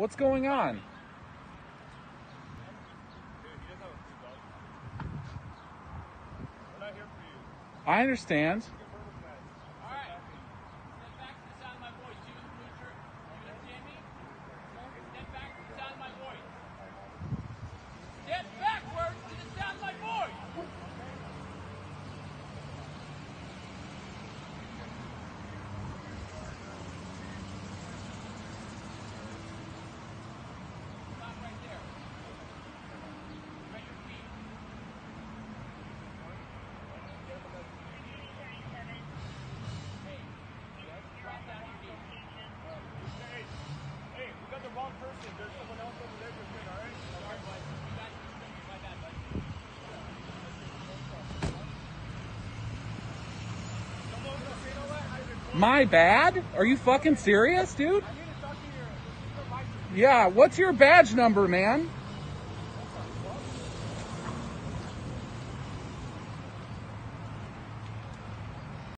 What's going on? I understand. Person. There's someone else over there with me, all right? Bud. You. My bad, bud. My bad? Are you fucking serious, dude? Yeah, what's your badge number, man?